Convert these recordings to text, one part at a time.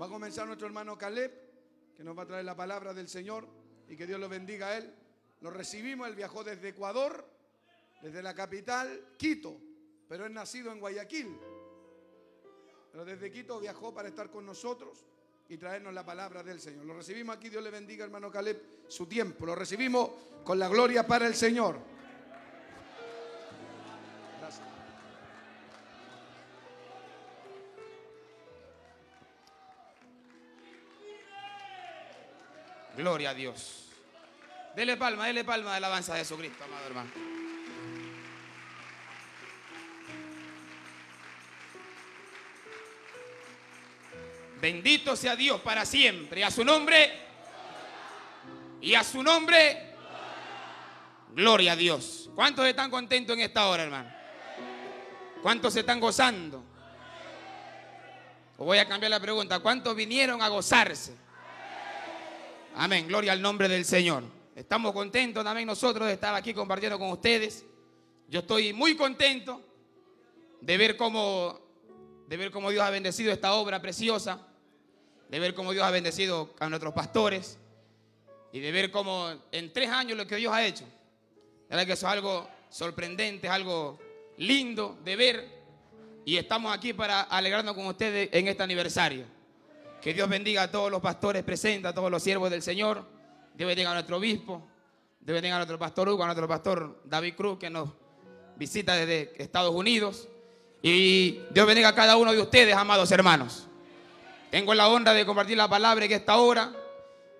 Va a comenzar nuestro hermano Caleb, que nos va a traer la palabra del Señor y que Dios lo bendiga a él. Lo recibimos, él viajó desde Ecuador, desde la capital, Quito, pero es nacido en Guayaquil. Pero desde Quito viajó para estar con nosotros y traernos la palabra del Señor. Lo recibimos aquí, Dios le bendiga, hermano Caleb, su tiempo. Lo recibimos con la gloria para el Señor. Gloria a Dios. Dele palma, dele palma de alabanza a Jesucristo, amado hermano. Bendito sea Dios para siempre. A su nombre. Y a su nombre. Gloria a Dios. ¿Cuántos están contentos en esta hora, hermano? ¿Cuántos se están gozando? Voy a cambiar la pregunta. ¿Cuántos vinieron a gozarse? Amén. Gloria al nombre del Señor. Estamos contentos también nosotros de estar aquí compartiendo con ustedes. Yo estoy muy contento de ver cómo, de ver cómo Dios ha bendecido esta obra preciosa, de ver cómo Dios ha bendecido a nuestros pastores y de ver cómo en tres años lo que Dios ha hecho. Que eso es algo sorprendente, es algo lindo de ver y estamos aquí para alegrarnos con ustedes en este aniversario. Que Dios bendiga a todos los pastores presentes, a todos los siervos del Señor. Dios bendiga a nuestro obispo. Dios bendiga a nuestro pastor Hugo, a nuestro pastor David Cruz, que nos visita desde Estados Unidos. Y Dios bendiga a cada uno de ustedes, amados hermanos. Tengo la honra de compartir la palabra en esta hora.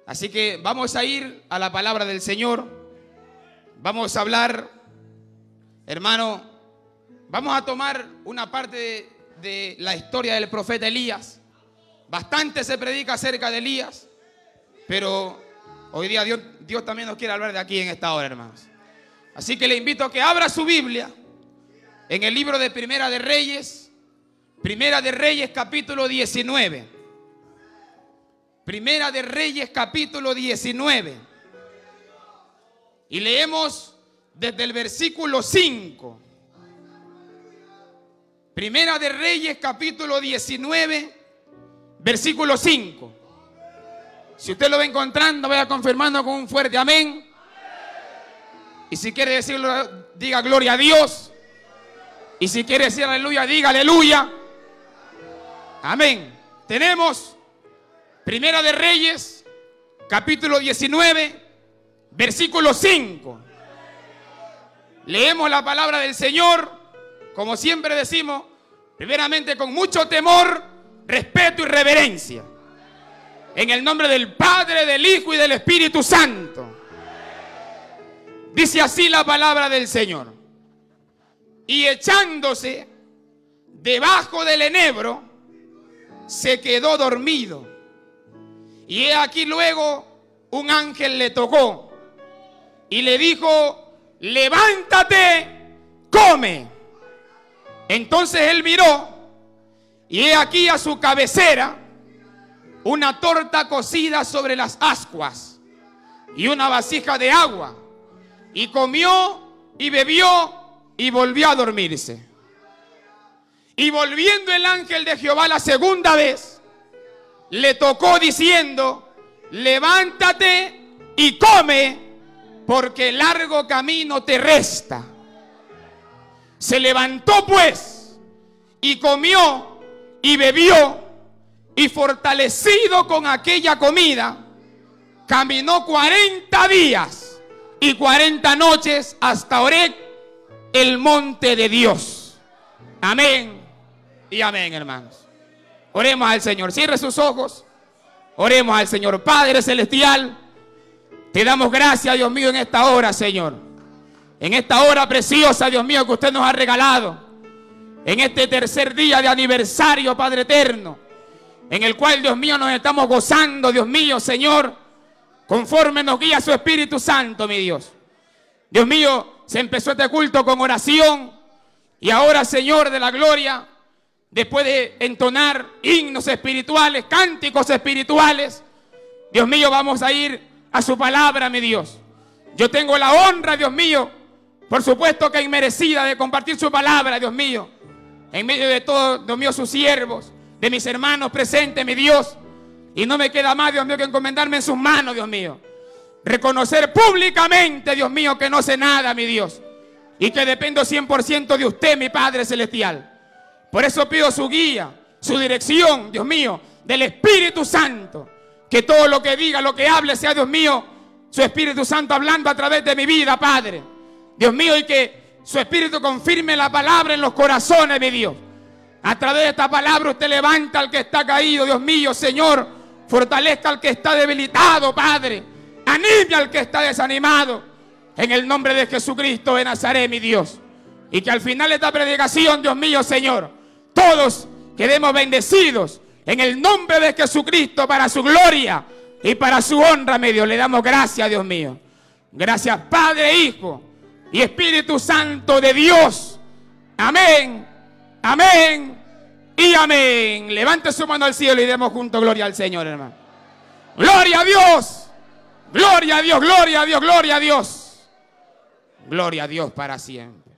Así que vamos a ir a la palabra del Señor. Vamos a hablar, hermano, vamos a tomar una parte de, de la historia del profeta Elías. Bastante se predica acerca de Elías, pero hoy día Dios, también nos quiere hablar de aquí en esta hora, hermanos. Así que le invito a que abra su Biblia en el libro de Primera de Reyes, Primera de Reyes capítulo 19. Primera de Reyes capítulo 19. Y leemos desde el versículo 5. Primera de Reyes capítulo 19 versículo 5. Si usted lo va encontrando, vaya confirmando con un fuerte amén. Y si quiere decirlo, diga gloria a Dios. Y si quiere decir aleluya, diga aleluya. Amén. Tenemos Primera de Reyes, capítulo 19, versículo 5. Leemos la palabra del Señor, como siempre decimos, primeramente con mucho temor respeto y reverencia. En el nombre del Padre, del Hijo y del Espíritu Santo. Dice así la palabra del Señor. Y echándose debajo del enebro, se quedó dormido. Y he aquí luego un ángel le tocó y le dijo, levántate, come. Entonces él miró y he aquí a su cabecera una torta cocida sobre las ascuas y una vasija de agua. Y comió y bebió y volvió a dormirse. Y volviendo el ángel de Jehová la segunda vez, le tocó diciendo, levántate y come, porque largo camino te resta. Se levantó pues y comió y bebió y fortalecido con aquella comida, caminó 40 días y 40 noches hasta Orek, el monte de Dios. Amén y amén, hermanos. Oremos al Señor. Cierre sus ojos. Oremos al Señor. Padre Celestial, te damos gracias, Dios mío, en esta hora, Señor. En esta hora preciosa, Dios mío, que usted nos ha regalado en este tercer día de aniversario, Padre eterno, en el cual, Dios mío, nos estamos gozando, Dios mío, Señor, conforme nos guía su Espíritu Santo, mi Dios. Dios mío, se empezó este culto con oración y ahora, Señor de la gloria, después de entonar himnos espirituales, cánticos espirituales, Dios mío, vamos a ir a su palabra, mi Dios. Yo tengo la honra, Dios mío, por supuesto que inmerecida de compartir su palabra, Dios mío en medio de todos, Dios mío, sus siervos, de mis hermanos presentes, mi Dios. Y no me queda más, Dios mío, que encomendarme en sus manos, Dios mío. Reconocer públicamente, Dios mío, que no sé nada, mi Dios. Y que dependo 100% de usted, mi Padre Celestial. Por eso pido su guía, su dirección, Dios mío, del Espíritu Santo. Que todo lo que diga, lo que hable, sea, Dios mío, su Espíritu Santo hablando a través de mi vida, Padre. Dios mío, y que su Espíritu confirme la palabra en los corazones, mi Dios. A través de esta palabra usted levanta al que está caído, Dios mío, Señor. Fortalezca al que está debilitado, Padre. Anime al que está desanimado. En el nombre de Jesucristo de Nazaret, mi Dios. Y que al final de esta predicación, Dios mío, Señor, todos quedemos bendecidos en el nombre de Jesucristo para su gloria y para su honra, mi Dios. Le damos gracias, Dios mío. Gracias, Padre, Hijo y Espíritu Santo de Dios. Amén, amén y amén. Levante su mano al cielo y demos junto gloria al Señor, hermano. Gloria a Dios. Gloria a Dios, gloria a Dios, gloria a Dios. Gloria a Dios para siempre.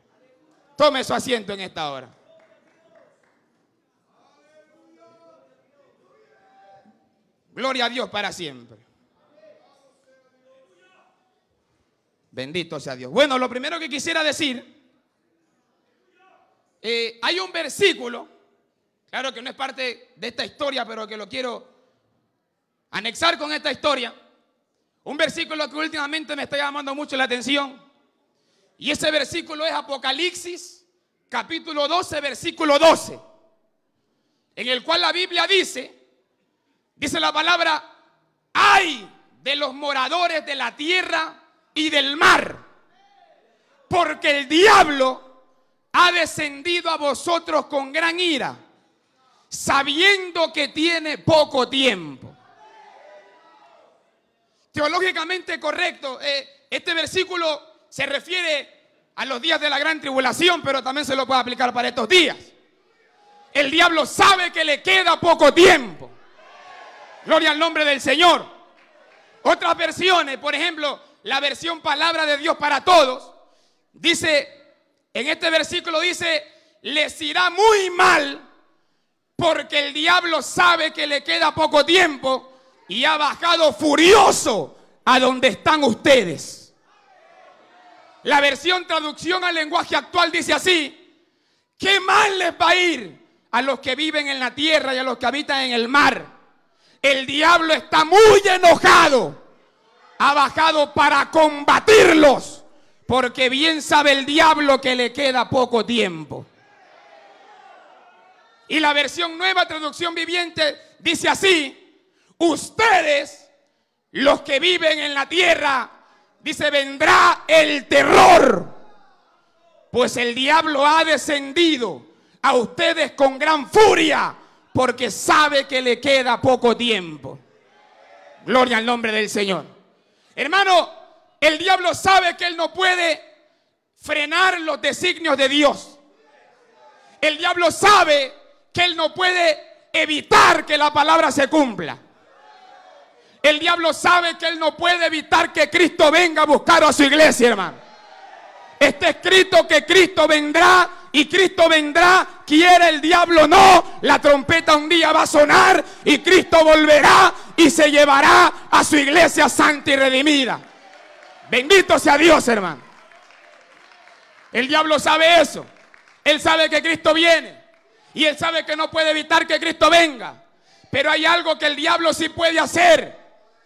Tome su asiento en esta hora. Gloria a Dios para siempre. Bendito sea Dios. Bueno, lo primero que quisiera decir, eh, hay un versículo, claro que no es parte de esta historia, pero que lo quiero anexar con esta historia. Un versículo que últimamente me está llamando mucho la atención. Y ese versículo es Apocalipsis, capítulo 12, versículo 12. En el cual la Biblia dice, dice la palabra, ay de los moradores de la tierra y del mar, porque el diablo ha descendido a vosotros con gran ira, sabiendo que tiene poco tiempo. Teológicamente correcto, eh, este versículo se refiere a los días de la gran tribulación, pero también se lo puede aplicar para estos días. El diablo sabe que le queda poco tiempo. Gloria al nombre del Señor. Otras versiones, por ejemplo, la versión palabra de Dios para todos, dice, en este versículo dice, les irá muy mal porque el diablo sabe que le queda poco tiempo y ha bajado furioso a donde están ustedes. La versión traducción al lenguaje actual dice así, ¿qué mal les va a ir a los que viven en la tierra y a los que habitan en el mar? El diablo está muy enojado ha bajado para combatirlos, porque bien sabe el diablo que le queda poco tiempo. Y la versión nueva, traducción viviente, dice así, ustedes, los que viven en la tierra, dice, vendrá el terror, pues el diablo ha descendido a ustedes con gran furia, porque sabe que le queda poco tiempo. Gloria al nombre del Señor. Hermano, el diablo sabe que él no puede frenar los designios de Dios. El diablo sabe que él no puede evitar que la palabra se cumpla. El diablo sabe que él no puede evitar que Cristo venga a buscar a su iglesia, hermano. Está escrito que Cristo vendrá y Cristo vendrá, quiere el diablo no, la trompeta un día va a sonar y Cristo volverá y se llevará a su iglesia santa y redimida. Bendito sea Dios, hermano. El diablo sabe eso. Él sabe que Cristo viene y él sabe que no puede evitar que Cristo venga. Pero hay algo que el diablo sí puede hacer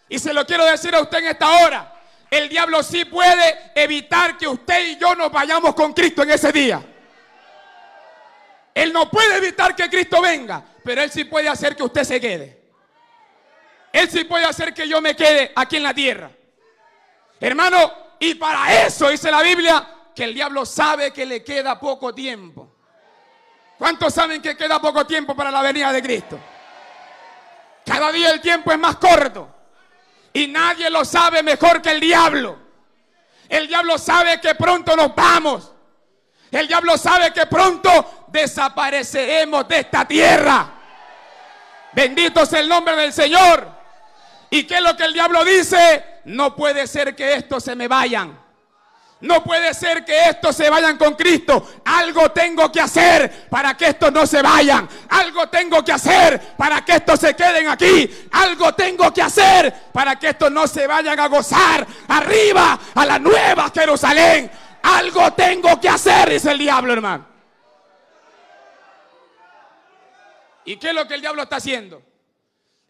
y se lo quiero decir a usted en esta hora. El diablo sí puede evitar que usted y yo nos vayamos con Cristo en ese día. Él no puede evitar que Cristo venga, pero Él sí puede hacer que usted se quede. Él sí puede hacer que yo me quede aquí en la tierra. Hermano, y para eso dice la Biblia que el diablo sabe que le queda poco tiempo. ¿Cuántos saben que queda poco tiempo para la venida de Cristo? Cada día el tiempo es más corto. Y nadie lo sabe mejor que el diablo. El diablo sabe que pronto nos vamos. El diablo sabe que pronto desapareceremos de esta tierra. Bendito sea el nombre del Señor. ¿Y qué es lo que el diablo dice? No puede ser que estos se me vayan. No puede ser que estos se vayan con Cristo. Algo tengo que hacer para que estos no se vayan. Algo tengo que hacer para que estos se queden aquí. Algo tengo que hacer para que estos no se vayan a gozar arriba a la nueva Jerusalén. Algo tengo que hacer, dice el diablo, hermano. ¿Y qué es lo que el diablo está haciendo?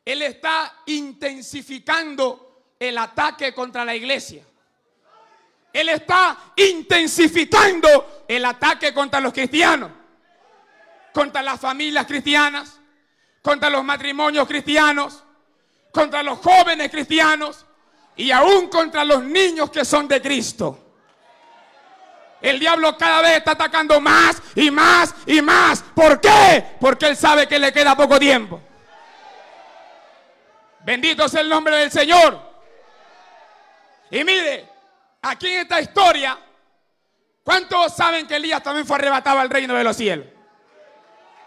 Él está intensificando el ataque contra la iglesia. Él está intensificando el ataque contra los cristianos, contra las familias cristianas, contra los matrimonios cristianos, contra los jóvenes cristianos y aún contra los niños que son de Cristo. El diablo cada vez está atacando más y más y más. ¿Por qué? Porque él sabe que le queda poco tiempo. Bendito sea el nombre del Señor. Y mire, aquí en esta historia, ¿cuántos saben que Elías también fue arrebatado al reino de los cielos?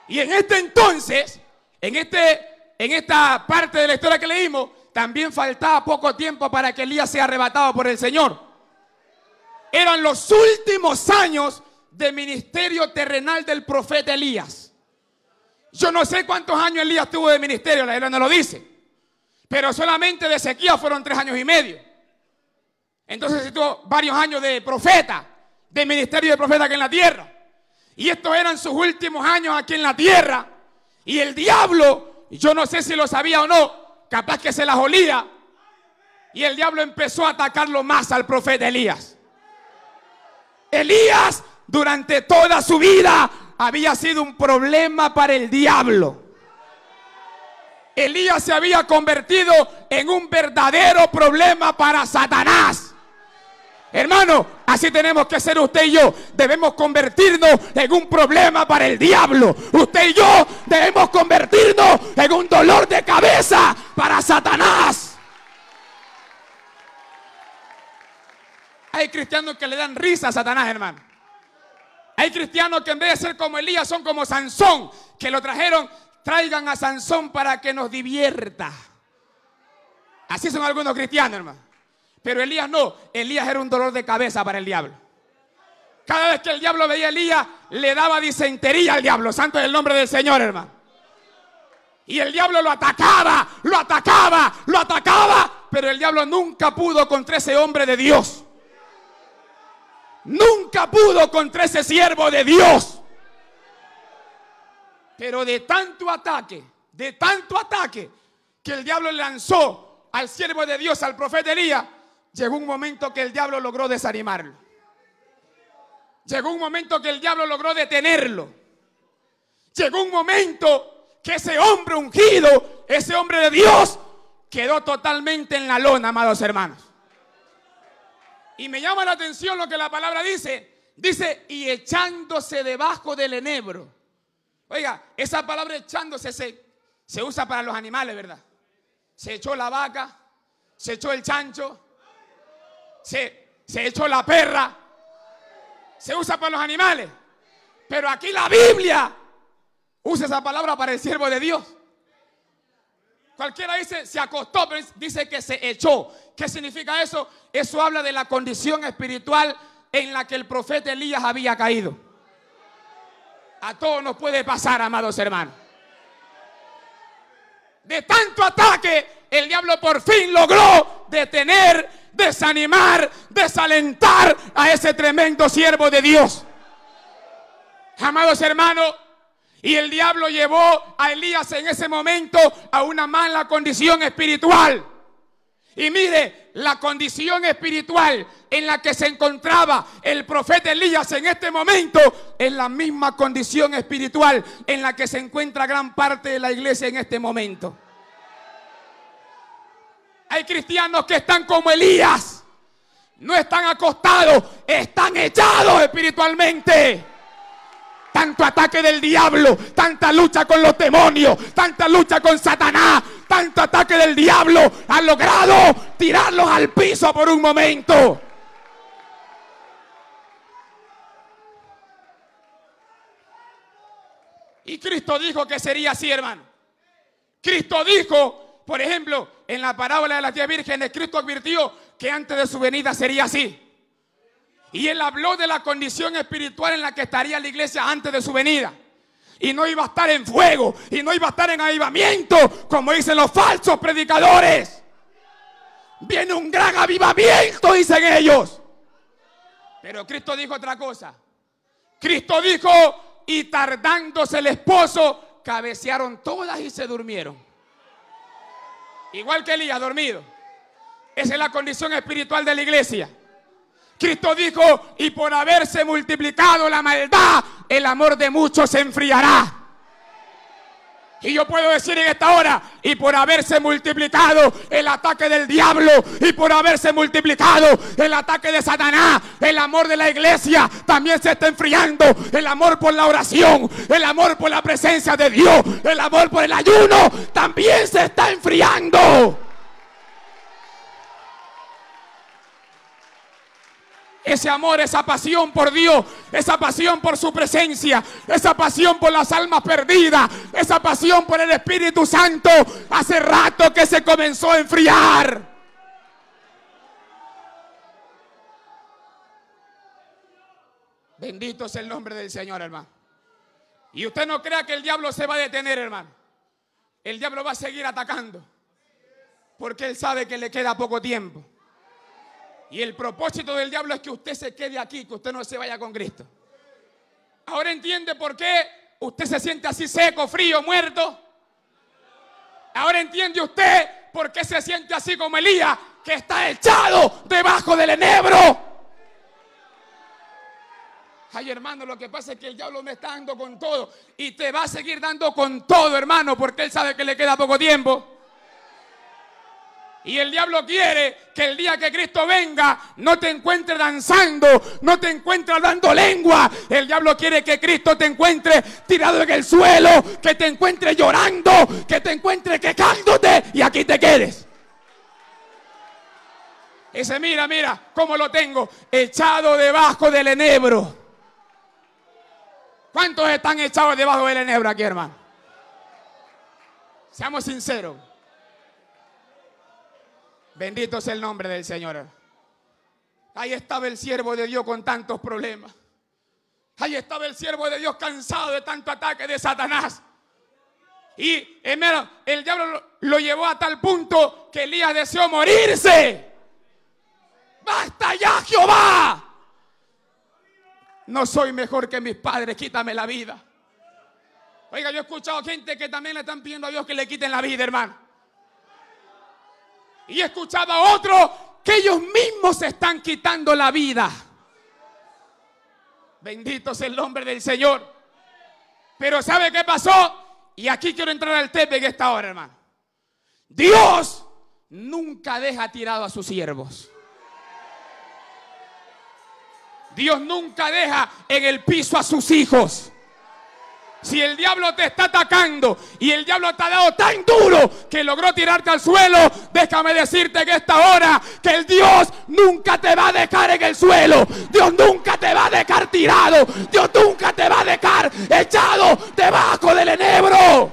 Y en este entonces, en, este, en esta parte de la historia que leímos, también faltaba poco tiempo para que Elías sea arrebatado por el Señor. Eran los últimos años de ministerio terrenal del profeta Elías. Yo no sé cuántos años Elías tuvo de ministerio, la Biblia no lo dice. Pero solamente de sequía fueron tres años y medio. Entonces tuvo varios años de profeta, de ministerio de profeta aquí en la tierra. Y estos eran sus últimos años aquí en la tierra. Y el diablo, yo no sé si lo sabía o no, capaz que se las olía. Y el diablo empezó a atacarlo más al profeta Elías. Elías durante toda su vida había sido un problema para el diablo. Elías se había convertido en un verdadero problema para Satanás. Hermano, así tenemos que ser usted y yo. Debemos convertirnos en un problema para el diablo. Usted y yo debemos convertirnos en un dolor de cabeza para Satanás. Hay cristianos que le dan risa a Satanás, hermano. Hay cristianos que en vez de ser como Elías son como Sansón, que lo trajeron, traigan a Sansón para que nos divierta. Así son algunos cristianos, hermano. Pero Elías no, Elías era un dolor de cabeza para el diablo. Cada vez que el diablo veía a Elías, le daba disentería al diablo. Santo es el nombre del Señor, hermano. Y el diablo lo atacaba, lo atacaba, lo atacaba. Pero el diablo nunca pudo contra ese hombre de Dios. Nunca pudo contra ese siervo de Dios. Pero de tanto ataque, de tanto ataque que el diablo lanzó al siervo de Dios, al profeta Elías, llegó un momento que el diablo logró desanimarlo. Llegó un momento que el diablo logró detenerlo. Llegó un momento que ese hombre ungido, ese hombre de Dios, quedó totalmente en la lona, amados hermanos. Y me llama la atención lo que la palabra dice. Dice, y echándose debajo del enebro. Oiga, esa palabra echándose se, usa para los animales, ¿verdad? Se echó la vaca, se echó el chancho, se, se echó la perra. Se usa para los animales. Pero aquí la Biblia usa esa palabra para el siervo de Dios. Cualquiera dice se acostó, pero dice que se echó. ¿Qué significa eso? Eso habla de la condición espiritual en la que el profeta Elías había caído. A todos nos puede pasar, amados hermanos. De tanto ataque, el diablo por fin logró detener, desanimar, desalentar a ese tremendo siervo de Dios. Amados hermanos, y el diablo llevó a Elías en ese momento a una mala condición espiritual. Y mire, la condición espiritual en la que se encontraba el profeta Elías en este momento es la misma condición espiritual en la que se encuentra gran parte de la iglesia en este momento. Hay cristianos que están como Elías. No están acostados, están echados espiritualmente tanto ataque del diablo, tanta lucha con los demonios, tanta lucha con Satanás, tanto ataque del diablo, han logrado tirarlos al piso por un momento. Y Cristo dijo que sería así, hermano. Cristo dijo, por ejemplo, en la parábola de las diez vírgenes, Cristo advirtió que antes de su venida sería así. Y él habló de la condición espiritual en la que estaría la iglesia antes de su venida. Y no iba a estar en fuego, y no iba a estar en avivamiento, como dicen los falsos predicadores. Viene un gran avivamiento, dicen ellos. Pero Cristo dijo otra cosa. Cristo dijo, y tardándose el esposo, cabecearon todas y se durmieron. Igual que Elías, dormido. Esa es la condición espiritual de la iglesia. Cristo dijo, y por haberse multiplicado la maldad, el amor de muchos se enfriará. Y yo puedo decir en esta hora, y por haberse multiplicado el ataque del diablo, y por haberse multiplicado el ataque de Satanás, el amor de la iglesia también se está enfriando. El amor por la oración, el amor por la presencia de Dios, el amor por el ayuno, también se está enfriando. Ese amor, esa pasión por Dios, esa pasión por su presencia, esa pasión por las almas perdidas, esa pasión por el Espíritu Santo, hace rato que se comenzó a enfriar. Bendito es el nombre del Señor, hermano. Y usted no crea que el diablo se va a detener, hermano. El diablo va a seguir atacando. Porque él sabe que le queda poco tiempo. Y el propósito del diablo es que usted se quede aquí, que usted no se vaya con Cristo. Ahora entiende por qué usted se siente así seco, frío, muerto. Ahora entiende usted por qué se siente así como Elías, que está echado debajo del enebro. Ay, hermano, lo que pasa es que el diablo me está dando con todo y te va a seguir dando con todo, hermano, porque él sabe que le queda poco tiempo. Y el diablo quiere que el día que Cristo venga no te encuentre danzando, no te encuentre dando lengua. El diablo quiere que Cristo te encuentre tirado en el suelo, que te encuentre llorando, que te encuentre quejándote y aquí te quedes. Ese mira, mira, cómo lo tengo, echado debajo del enebro. ¿Cuántos están echados debajo del enebro aquí, hermano? Seamos sinceros. Bendito es el nombre del Señor. Ahí estaba el siervo de Dios con tantos problemas. Ahí estaba el siervo de Dios cansado de tanto ataque de Satanás. Y el diablo lo, llevó a tal punto que Elías deseó morirse. Basta ya, Jehová. No soy mejor que mis padres, quítame la vida. Oiga, yo he escuchado gente que también le están pidiendo a Dios que le quiten la vida, hermano. Y escuchaba a otro que ellos mismos se están quitando la vida. Bendito es el nombre del Señor. Pero ¿sabe qué pasó? Y aquí quiero entrar al tepe en esta hora, hermano. Dios nunca deja tirado a sus siervos. Dios nunca deja en el piso a sus hijos. Si el diablo te está atacando y el diablo te ha dado tan duro que logró tirarte al suelo, déjame decirte que esta hora que el Dios nunca te va a dejar en el suelo. Dios nunca te va a dejar tirado. Dios nunca te va a dejar echado debajo del enebro.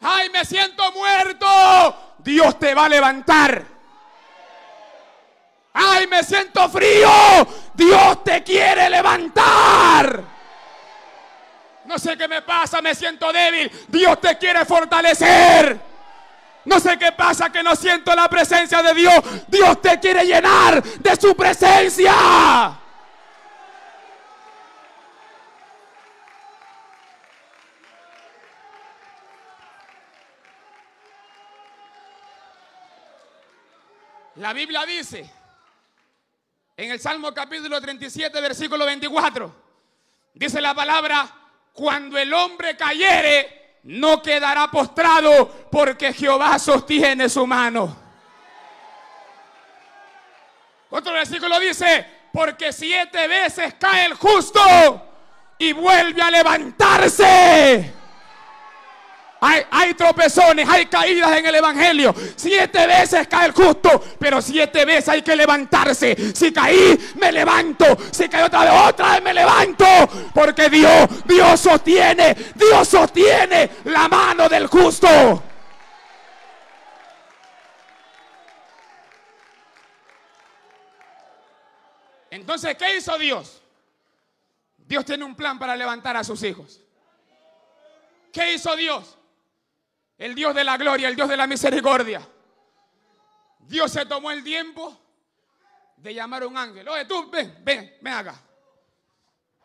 ¡Ay, me siento muerto! Dios te va a levantar. Ay, me siento frío. Dios te quiere levantar. No sé qué me pasa, me siento débil. Dios te quiere fortalecer. No sé qué pasa que no siento la presencia de Dios. Dios te quiere llenar de su presencia. La Biblia dice en el Salmo capítulo 37, versículo 24, dice la palabra, cuando el hombre cayere, no quedará postrado porque Jehová sostiene su mano. Otro versículo dice, porque siete veces cae el justo y vuelve a levantarse. Hay, tropezones, hay caídas en el Evangelio. Siete veces cae el justo, pero siete veces hay que levantarse. Si caí, me levanto. Si caí otra vez, otra vez me levanto. Porque Dios, Dios sostiene, Dios sostiene la mano del justo. Entonces, ¿qué hizo Dios? Dios tiene un plan para levantar a sus hijos. ¿Qué hizo Dios? El Dios de la gloria, el Dios de la misericordia. Dios se tomó el tiempo de llamar a un ángel. Oye, tú, ven, ven, ven acá.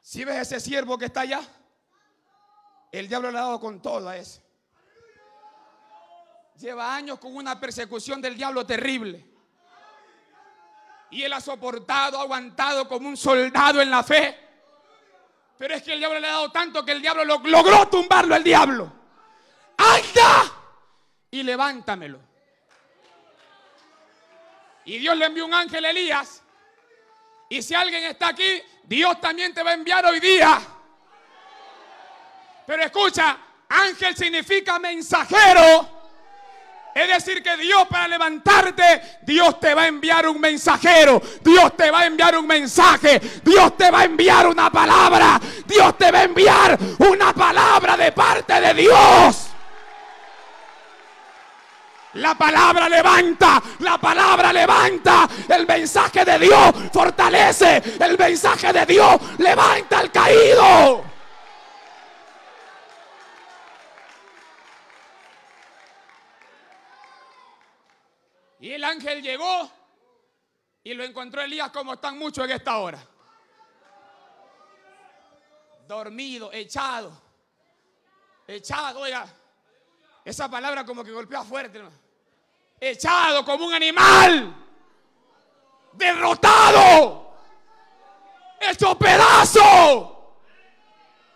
Si ves ese siervo que está allá, el diablo le ha dado con todo a ese. Lleva años con una persecución del diablo terrible. Y él ha soportado, aguantado como un soldado en la fe. Pero es que el diablo le ha dado tanto que el diablo logró tumbarlo el diablo. ¡Anda! Y levántamelo. Y Dios le envió un ángel a Elías. Y si alguien está aquí, Dios también te va a enviar hoy día. Pero escucha, ángel significa mensajero. Es decir, que Dios para levantarte, Dios te va a enviar un mensajero, Dios te va a enviar un mensaje, Dios te va a enviar una palabra, Dios te va a enviar una palabra de parte de Dios. La palabra levanta, la palabra levanta, el mensaje de Dios fortalece, el mensaje de Dios levanta al caído. Y el ángel llegó y lo encontró Elías como están muchos en esta hora. Dormido, echado. Echado, oiga. Esa palabra como que golpea fuerte. Echado como un animal. Derrotado. Hecho pedazo.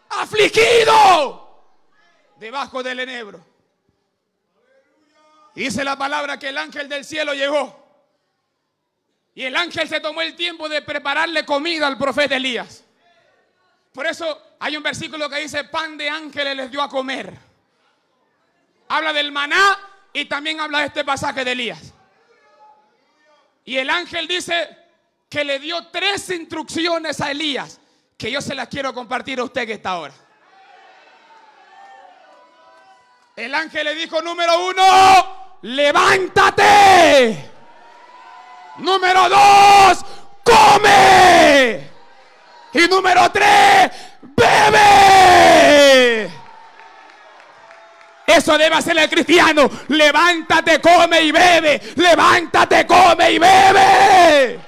Afligido. Debajo del enebro. Dice la palabra que el ángel del cielo llegó. Y el ángel se tomó el tiempo de prepararle comida al profeta Elías. Por eso hay un versículo que dice, pan de ángeles les dio a comer. Habla del maná y también habla de este pasaje de Elías. Y el ángel dice que le dio tres instrucciones a Elías, que yo se las quiero compartir a usted que está ahora. El ángel le dijo, número uno, levántate. Número dos, come. Y número tres, bebe. Eso debe hacer el cristiano. Levántate, come y bebe. Levántate, come y bebe.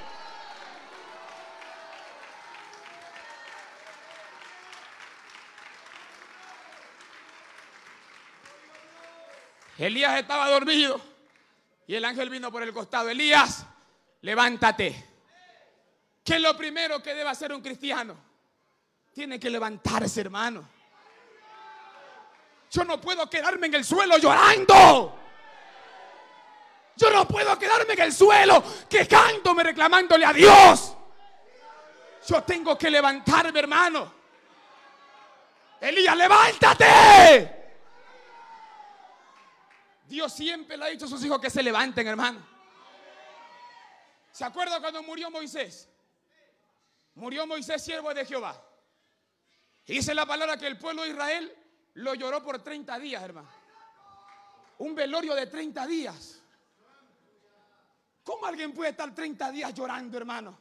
Elías estaba dormido y el ángel vino por el costado. Elías, levántate. ¿Qué es lo primero que debe hacer un cristiano? Tiene que levantarse, hermano. Yo no puedo quedarme en el suelo llorando. Yo no puedo quedarme en el suelo quejándome, reclamándole a Dios. Yo tengo que levantarme, hermano. Elías, levántate. Dios siempre le ha dicho a sus hijos que se levanten, hermano. ¿Se acuerda cuando murió Moisés? Murió Moisés, siervo de Jehová. Y dice la palabra que el pueblo de Israel lo lloró por 30 días, hermano. Un velorio de 30 días. ¿Cómo alguien puede estar 30 días llorando, hermano?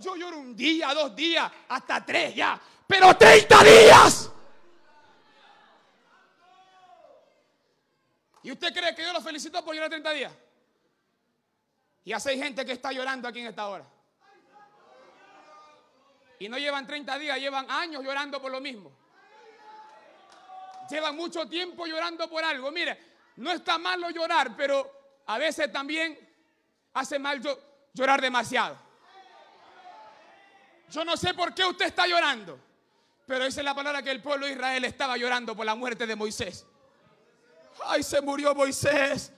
Yo lloro un día, dos días, hasta tres ya. Pero 30 días. ¿Y usted cree que Dios lo felicitó por llorar 30 días? Y hace gente que está llorando aquí en esta hora. Y no llevan 30 días, llevan años llorando por lo mismo. Llevan mucho tiempo llorando por algo. Mire, no está malo llorar, pero a veces también hace mal llorar demasiado. Yo no sé por qué usted está llorando, pero esa es la palabra que el pueblo de Israel estaba llorando por la muerte de Moisés. Ay, se murió Moisés.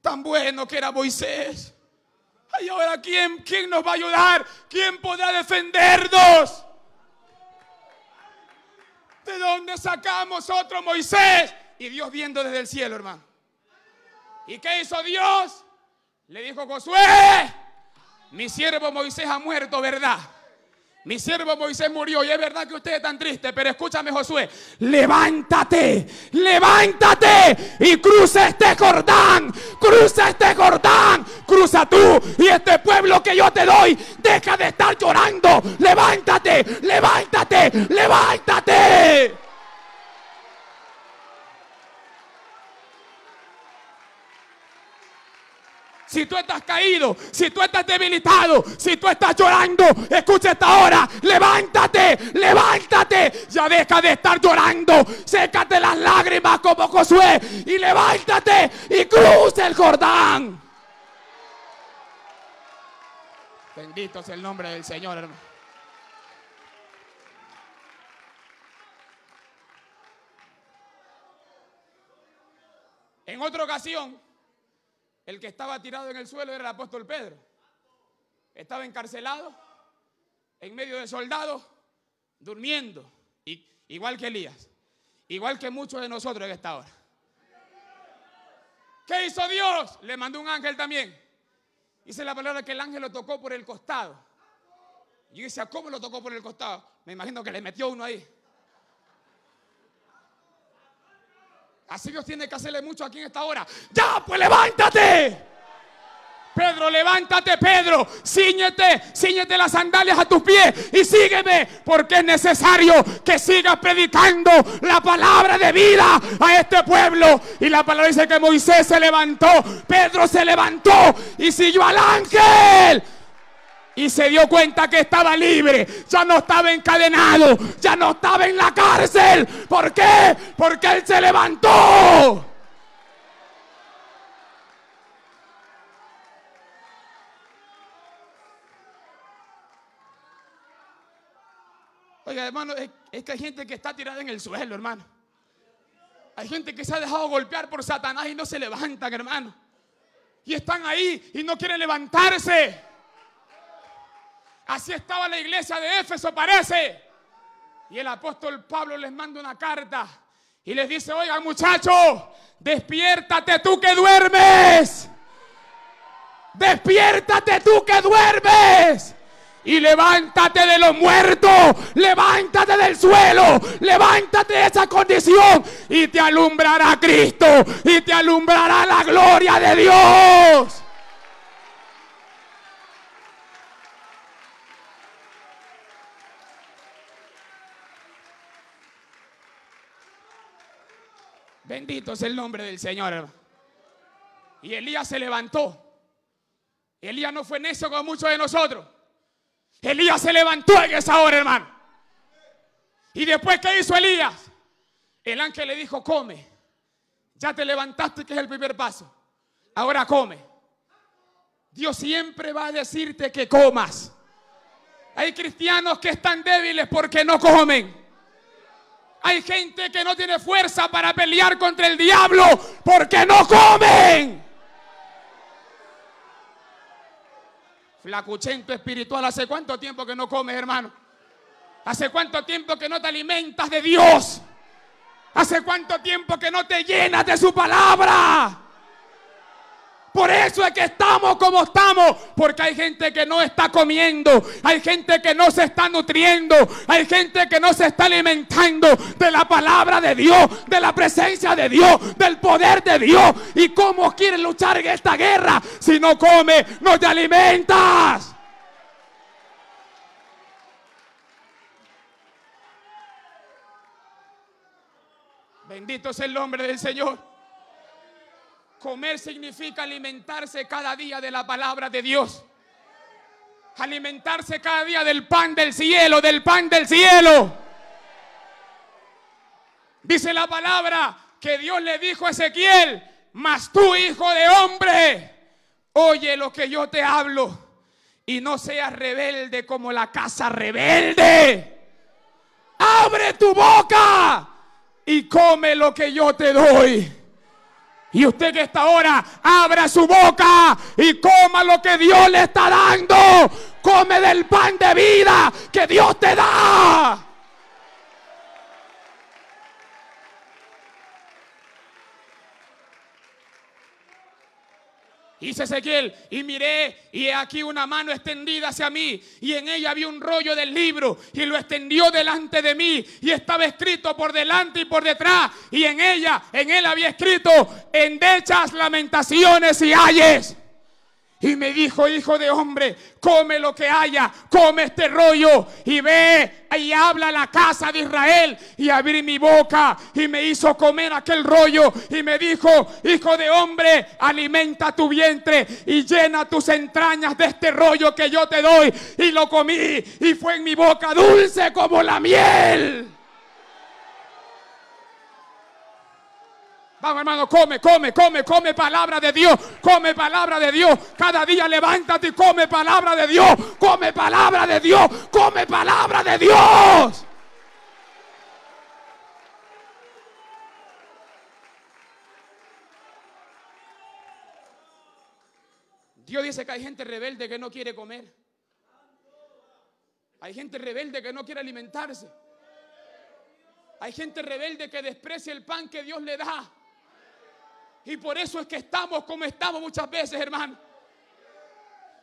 Tan bueno que era Moisés. Ay, ahora ¿quién, quién nos va a ayudar? ¿Quién podrá defendernos? ¿De dónde sacamos otro Moisés? Y Dios viendo desde el cielo, hermano. ¿Y qué hizo Dios? Le dijo Josué, mi siervo Moisés ha muerto, ¿verdad? Mi siervo Moisés murió y es verdad que usted es tan triste, pero escúchame Josué, levántate, levántate y cruza este Jordán, cruza este Jordán, cruza tú y este pueblo que yo te doy, deja de estar llorando, levántate, levántate, levántate. Si tú estás caído, si tú estás debilitado, si tú estás llorando, escucha esta hora, levántate, levántate, ya deja de estar llorando, sécate las lágrimas como Josué y levántate y cruza el Jordán. Bendito sea el nombre del Señor, hermano. En otra ocasión, el que estaba tirado en el suelo era el apóstol Pedro. Estaba encarcelado, en medio de soldados, durmiendo, igual que Elías, igual que muchos de nosotros en esta hora. ¿Qué hizo Dios? Le mandó un ángel también. Dice la palabra que el ángel lo tocó por el costado. Yo decía, ¿cómo lo tocó por el costado? Me imagino que le metió uno ahí. Así Dios tiene que hacerle mucho aquí en esta hora. Ya, pues levántate. Pedro, levántate, Pedro. Cíñete, ciñete las sandalias a tus pies y sígueme, porque es necesario que sigas predicando la palabra de vida a este pueblo. Y la palabra dice que Moisés se levantó, Pedro se levantó y siguió al ángel y se dio cuenta que estaba libre, ya no estaba encadenado, ya no estaba en la cárcel. ¿Por qué? Porque él se levantó. Oiga, hermano, es, que hay gente que está tirada en el suelo, hermano. Hay gente que se ha dejado golpear por Satanás y no se levantan, hermano. Y están ahí y no quieren levantarse. Así estaba la iglesia de Éfeso, parece. Y el apóstol Pablo les manda una carta y les dice, oigan muchachos, despiértate tú que duermes. Despiértate tú que duermes. Y levántate de los muertos, levántate del suelo, levántate de esa condición y te alumbrará Cristo y te alumbrará la gloria de Dios. Bendito es el nombre del Señor. Y Elías se levantó. Elías no fue necio como muchos de nosotros. Elías se levantó en esa hora, hermano. Y después, ¿qué hizo Elías? El ángel le dijo, come. Ya te levantaste, que es el primer paso. Ahora come. Dios siempre va a decirte que comas. Hay cristianos que están débiles porque no comen. Hay gente que no tiene fuerza para pelear contra el diablo porque no comen. Flacuchento espiritual, ¿hace cuánto tiempo que no comes, hermano? ¿Hace cuánto tiempo que no te alimentas de Dios? ¿Hace cuánto tiempo que no te llenas de su palabra? Por eso es que estamos como estamos. Porque hay gente que no está comiendo. Hay gente que no se está nutriendo. Hay gente que no se está alimentando de la palabra de Dios. De la presencia de Dios. Del poder de Dios. ¿Y cómo quieres luchar en esta guerra? Si no comes, no te alimentas. Bendito es el nombre del Señor. Comer significa alimentarse cada día de la palabra de Dios. Alimentarse cada día del pan del cielo, del pan del cielo. Dice la palabra que Dios le dijo a Ezequiel, mas tú hijo de hombre, oye lo que yo te hablo y no seas rebelde como la casa rebelde. Abre tu boca y come lo que yo te doy. Y usted que está ahora, abra su boca y coma lo que Dios le está dando. Come del pan de vida que Dios te da. Dice Ezequiel, y miré, y he aquí una mano extendida hacia mí, y en ella había un rollo del libro, y lo extendió delante de mí, y estaba escrito por delante y por detrás, y en ella, en él había escrito, endechas, lamentaciones y ayes. Y me dijo, hijo de hombre, come lo que haya, come este rollo y ve y habla a la casa de Israel. Y abrí mi boca y me hizo comer aquel rollo y me dijo, hijo de hombre, alimenta tu vientre y llena tus entrañas de este rollo que yo te doy. Y lo comí y fue en mi boca dulce como la miel. Vamos hermano, come, come, come, come palabra de Dios, come palabra de Dios. Cada día levántate y come palabra de Dios, come palabra de Dios, come palabra de Dios. Dios dice que hay gente rebelde que no quiere comer. Hay gente rebelde que no quiere alimentarse. Hay gente rebelde que desprecia el pan que Dios le da. Y por eso es que estamos como estamos muchas veces, hermano.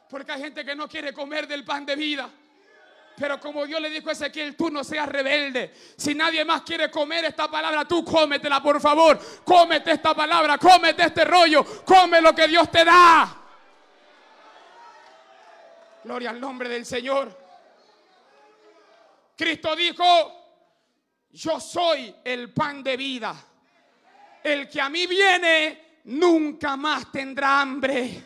Porque hay gente que no quiere comer del pan de vida. Pero como Dios le dijo a Ezequiel, tú no seas rebelde. Si nadie más quiere comer esta palabra, tú cómetela, por favor. Cómete esta palabra, cómete este rollo, come lo que Dios te da. Gloria al nombre del Señor. Cristo dijo, yo soy el pan de vida el que a mí viene nunca más tendrá hambre.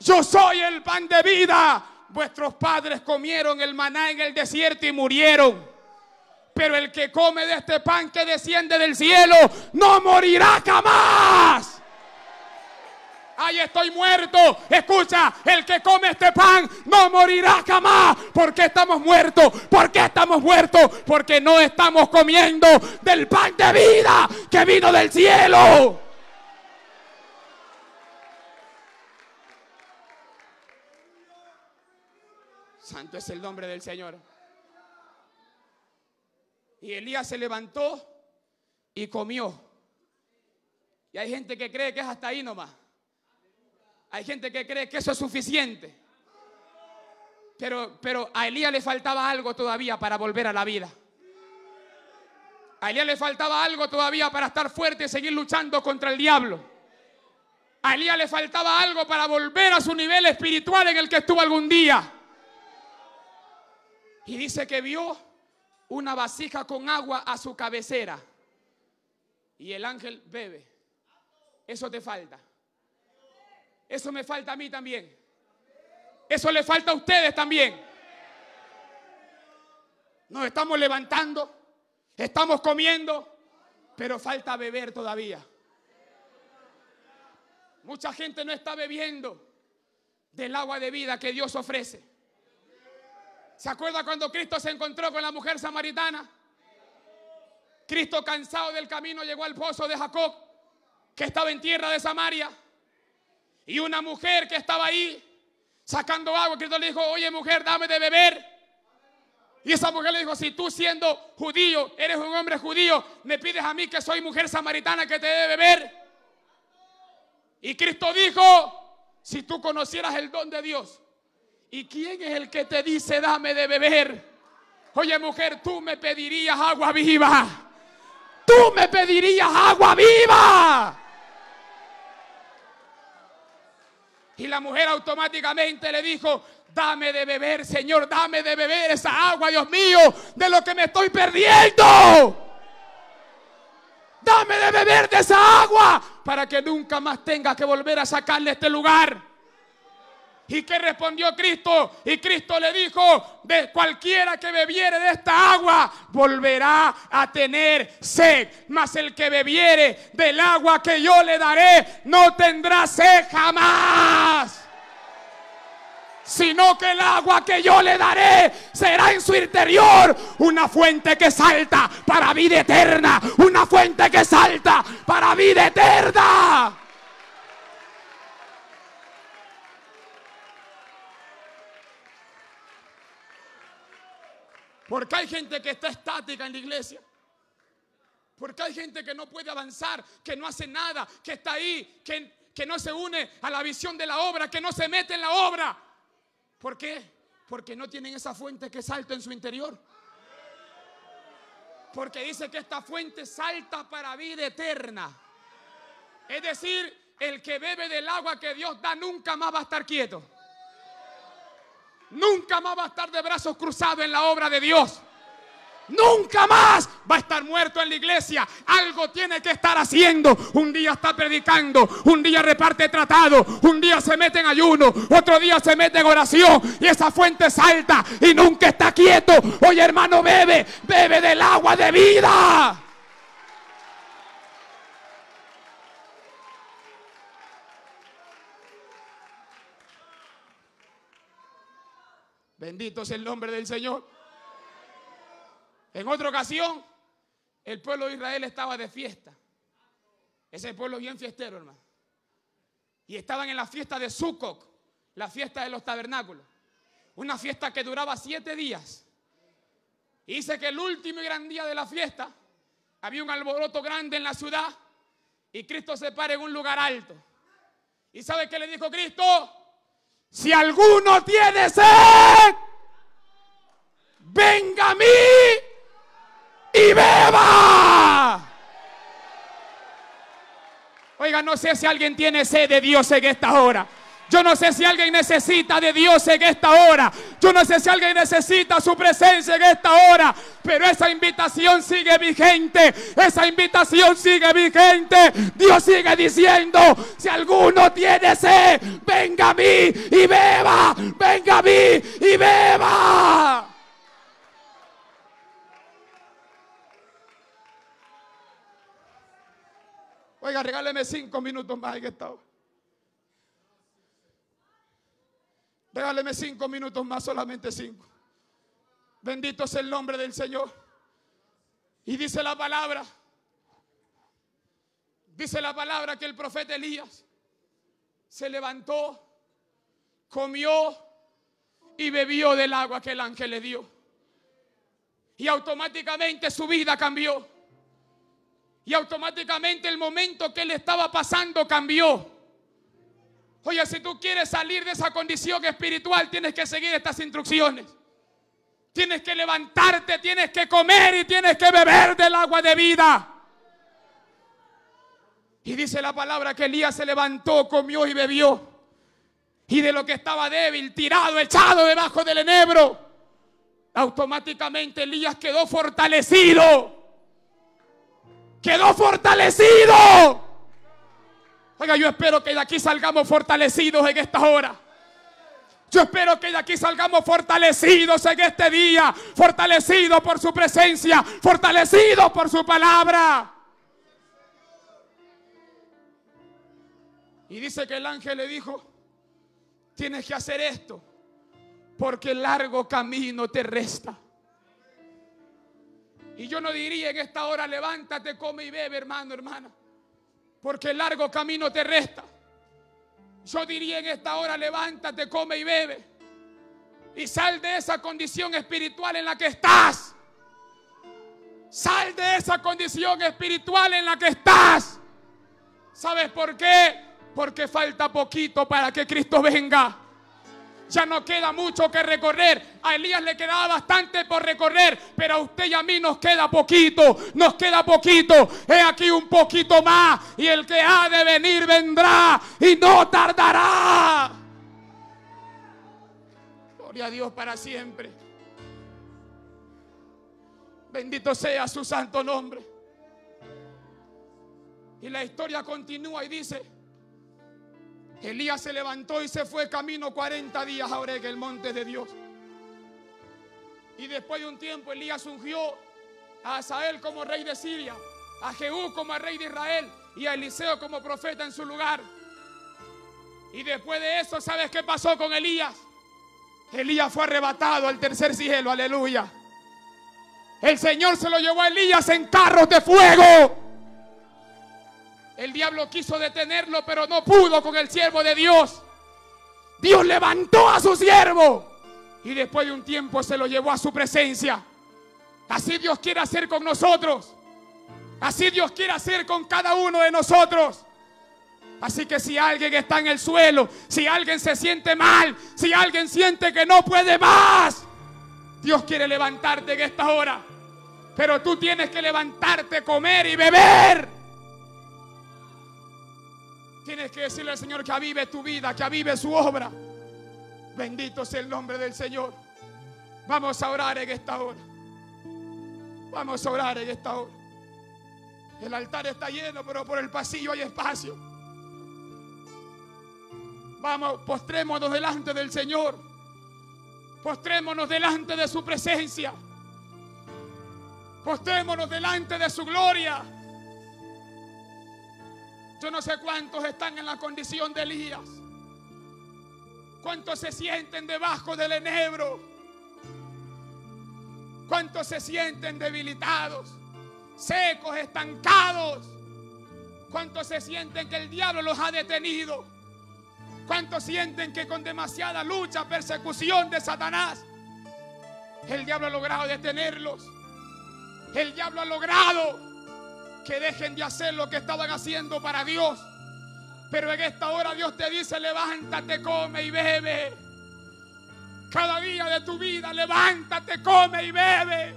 Yo soy el pan de vida. Vuestros padres comieron el maná en el desierto y murieron. Pero el que come de este pan que desciende del cielo no morirá jamás ay estoy muerto. Escucha, el que come este pan no morirá jamás. ¿Por qué estamos muertos? ¿Por qué estamos muertos? Porque no estamos comiendo del pan de vida que vino del cielo. Santo es el nombre del Señor. Y Elías se levantó y comió. Y hay gente que cree que es hasta ahí nomás. Hay gente que cree que eso es suficiente. Pero, pero a Elías le faltaba algo todavía para volver a la vida. A Elías le faltaba algo todavía para estar fuerte y seguir luchando contra el diablo. A Elías le faltaba algo para volver a su nivel espiritual en el que estuvo algún día. Y dice que vio una vasija con agua a su cabecera. Y el ángel bebe. Eso te falta. Eso me falta a mí también. Eso le falta a ustedes también. Nos estamos levantando, estamos comiendo, pero falta beber todavía. Mucha gente no está bebiendo del agua de vida que Dios ofrece. ¿Se acuerda cuando Cristo se encontró con la mujer samaritana? Cristo cansado del camino llegó al pozo de Jacob, que estaba en tierra de Samaria. Y una mujer que estaba ahí sacando agua, Cristo le dijo, oye mujer, dame de beber. Y esa mujer le dijo, si tú siendo judío, eres un hombre judío, me pides a mí que soy mujer samaritana que te dé beber. Y Cristo dijo, si tú conocieras el don de Dios, ¿y quién es el que te dice dame de beber? Oye mujer, tú me pedirías agua viva. Tú me pedirías agua viva. Y la mujer automáticamente le dijo, dame de beber, Señor, dame de beber esa agua, Dios mío, de lo que me estoy perdiendo. Dame de beber de esa agua para que nunca más tenga que volver a sacarle este lugar. ¿Y qué respondió Cristo? Y Cristo le dijo, de cualquiera que bebiere de esta agua, volverá a tener sed. Mas el que bebiere del agua que yo le daré, no tendrá sed jamás sino que el agua que yo le daré será en su interior una fuente que salta para vida eterna, una fuente que salta para vida eterna. Porque hay gente que está estática en la iglesia. Porque hay gente que no puede avanzar, que no hace nada, que está ahí, que que no se une a la visión de la obra, que no se mete en la obra. ¿Por qué? Porque no tienen esa fuente que salta en su interior. Porque dice que esta fuente salta para vida eterna. Es decir, el que bebe del agua que Dios da nunca más va a estar quieto. Nunca más va a estar de brazos cruzados en la obra de Dios. Nunca más va a estar muerto en la iglesia. Algo tiene que estar haciendo. Un día está predicando, un día reparte tratado, un día se mete en ayuno, otro día se mete en oración y esa fuente salta y nunca está quieto. Oye hermano, bebe, bebe del agua de vida. Bendito es el nombre del Señor. En otra ocasión, el pueblo de Israel estaba de fiesta. Ese pueblo bien fiestero, hermano. Y estaban en la fiesta de Sukkot, la fiesta de los tabernáculos. Una fiesta que duraba siete días. Y dice que el último y gran día de la fiesta había un alboroto grande en la ciudad y Cristo se para en un lugar alto. ¿Y sabe qué le dijo Cristo? Si alguno tiene sed, venga a mí y beba. Oiga, no sé si alguien tiene sed de Dios en esta hora. Yo no sé si alguien necesita de Dios en esta hora. Yo no sé si alguien necesita su presencia en esta hora. Pero esa invitación sigue vigente. Esa invitación sigue vigente. Dios sigue diciendo, si alguno tiene sed, venga a mí y beba. Venga a mí y beba. Oiga, regáleme cinco minutos más en esta hora. Regáleme cinco minutos más, solamente cinco. Bendito es el nombre del Señor. Y dice la palabra, dice la palabra que el profeta Elías se levantó, comió y bebió del agua que el ángel le dio. Y automáticamente su vida cambió. Y automáticamente el momento que él estaba pasando cambió. Oye, si tú quieres salir de esa condición espiritual, tienes que seguir estas instrucciones. Tienes que levantarte, tienes que comer y tienes que beber del agua de vida. Y dice la palabra que Elías se levantó, comió y bebió. Y de lo que estaba débil, tirado, echado debajo del enebro, automáticamente Elías quedó fortalecido quedó fortalecido. Oiga, yo espero que de aquí salgamos fortalecidos en esta hora. Yo espero que de aquí salgamos fortalecidos en este día, fortalecidos por su presencia, fortalecidos por su palabra. Y dice que el ángel le dijo, tienes que hacer esto, porque el largo camino te resta. Y yo no diría en esta hora, levántate, come y bebe, hermano, hermana. Porque el largo camino te resta. Yo diría en esta hora, levántate, come y bebe. Y sal de esa condición espiritual en la que estás. Sal de esa condición espiritual en la que estás. ¿Sabes por qué? Porque falta poquito para que Cristo venga ya no queda mucho que recorrer. A Elías le quedaba bastante por recorrer, pero a usted y a mí nos queda poquito, nos queda poquito. He aquí un poquito más y el que ha de venir vendrá y no tardará. Gloria a Dios para siempre. Bendito sea su santo nombre. Y la historia continúa y dice, Elías se levantó y se fue camino 40 días a Oreg, el monte de Dios. Y después de un tiempo Elías ungió a Asael como rey de Siria, a Jehú como rey de Israel y a Eliseo como profeta en su lugar. Y después de eso, ¿sabes qué pasó con Elías? Elías fue arrebatado al tercer cielo, aleluya. El Señor se lo llevó a Elías en carros de fuego. El diablo quiso detenerlo, pero no pudo con el siervo de Dios. Dios levantó a su siervo y después de un tiempo se lo llevó a su presencia. Así Dios quiere hacer con nosotros. Así Dios quiere hacer con cada uno de nosotros. Así que si alguien está en el suelo, si alguien se siente mal, si alguien siente que no puede más, Dios quiere levantarte en esta hora. Pero tú tienes que levantarte, comer y beber. Tienes que decirle al Señor que avive tu vida, que avive su obra. Bendito sea el nombre del Señor. Vamos a orar en esta hora. Vamos a orar en esta hora. El altar está lleno, pero por el pasillo hay espacio. Vamos, postrémonos delante del Señor. Postrémonos delante de su presencia. Postrémonos delante de su gloria. Yo no sé cuántos están en la condición de Elías. Cuántos se sienten debajo del enebro. Cuántos se sienten debilitados, secos, estancados. Cuántos se sienten que el diablo los ha detenido. ¿Cuántos sienten que con demasiada lucha, persecución de Satanás, el diablo ha logrado detenerlos? El diablo ha logrado que dejen de hacer lo que estaban haciendo para Dios. Pero en esta hora Dios te dice, levántate, come y bebe. Cada día de tu vida, levántate, come y bebe.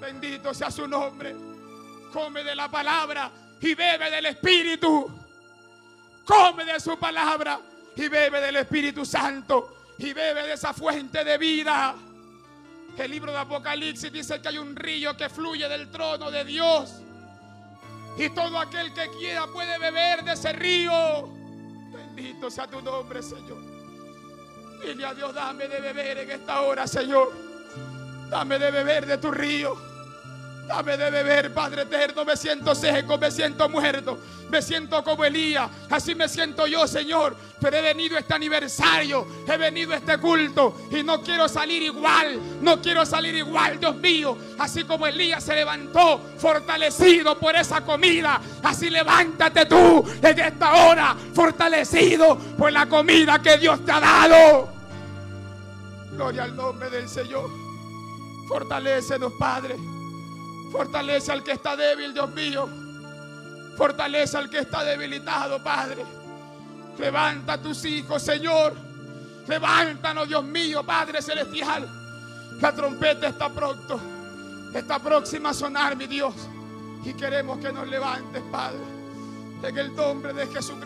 Bendito sea su nombre. Come de la palabra y bebe del Espíritu come de su palabra y bebe del Espíritu Santo y bebe de esa fuente de vida. El libro de Apocalipsis dice que hay un río que fluye del trono de Dios. Y todo aquel que quiera puede beber de ese río. Bendito sea tu nombre, Señor. Dile a Dios, dame de beber en esta hora, Señor. Dame de beber de tu río. Dame de beber, Padre eterno. Me siento seco, me siento muerto. Me siento como Elías. Así me siento yo, Señor. Pero he venido este aniversario. He venido este culto. Y no quiero salir igual. No quiero salir igual, Dios mío. Así como Elías se levantó fortalecido por esa comida. Así levántate tú en esta hora. Fortalecido por la comida que Dios te ha dado. Gloria al nombre del Señor. Fortalécenos, Padre. Fortalece al que está débil, Dios mío. Fortalece al que está debilitado, Padre. Levanta a tus hijos, Señor. Levántanos, Dios mío, Padre Celestial. La trompeta está pronto. Está próxima a sonar, mi Dios. Y queremos que nos levantes, Padre. En el nombre de Jesucristo.